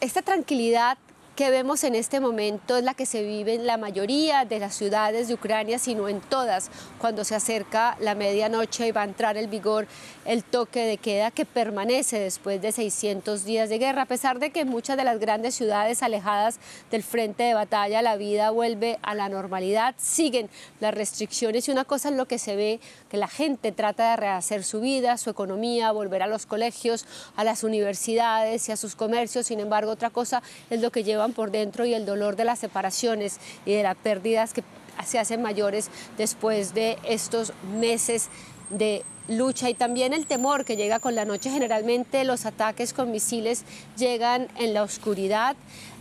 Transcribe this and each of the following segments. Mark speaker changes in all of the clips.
Speaker 1: esta tranquilidad que vemos en este momento es la que se vive en la mayoría de las ciudades de Ucrania, sino en todas, cuando se acerca la medianoche y va a entrar en vigor el toque de queda que permanece después de 600 días de guerra, a pesar de que en muchas de las grandes ciudades alejadas del frente de batalla la vida vuelve a la normalidad, siguen las restricciones. Y una cosa es lo que se ve, que la gente trata de rehacer su vida, su economía, volver a los colegios, a las universidades y a sus comercios, sin embargo otra cosa es lo que por dentro y el dolor de las separaciones y de las pérdidas que se hacen mayores después de estos meses de lucha y también el temor que llega con la noche. Generalmente los ataques con misiles llegan en la oscuridad.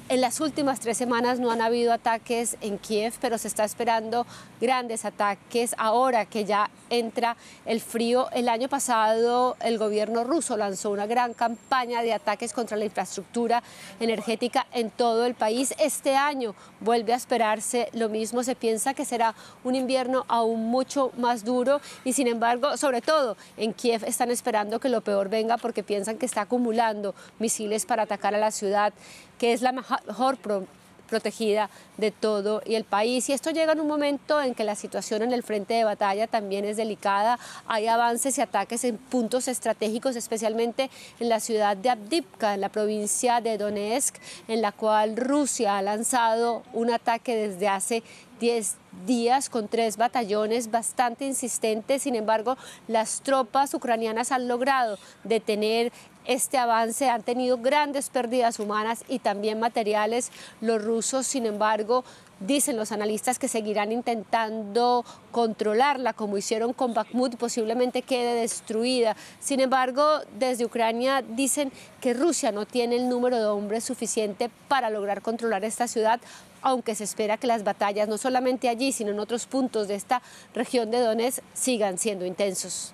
Speaker 1: En las últimas tres semanas no han habido ataques en Kiev, pero se está esperando grandes ataques ahora que ya entra el frío. El año pasado el gobierno ruso lanzó una gran campaña de ataques contra la infraestructura energética en todo el país. Este año vuelve a esperarse lo mismo. Se piensa que será un invierno aún mucho más duro y sin embargo, sobre todo en Kiev están esperando que lo peor venga porque piensan que está acumulando misiles para atacar a la ciudad, que es la mejor protegida de todo y el país. Y esto llega en un momento en que la situación en el frente de batalla también es delicada. Hay avances y ataques en puntos estratégicos, especialmente en la ciudad de Abdivka, en la provincia de Donetsk, en la cual Rusia ha lanzado un ataque desde hace 10 días con tres batallones bastante insistentes. Sin embargo, las tropas ucranianas han logrado detener este avance, han tenido grandes pérdidas humanas y también materiales. Los rusos, sin embargo, dicen los analistas que seguirán intentando controlarla como hicieron con Bakhmut, posiblemente quede destruida. Sin embargo, desde Ucrania dicen que Rusia no tiene el número de hombres suficiente para lograr controlar esta ciudad, aunque se espera que las batallas no solamente allí, sino en otros puntos de esta región de Donetsk sigan siendo intensos.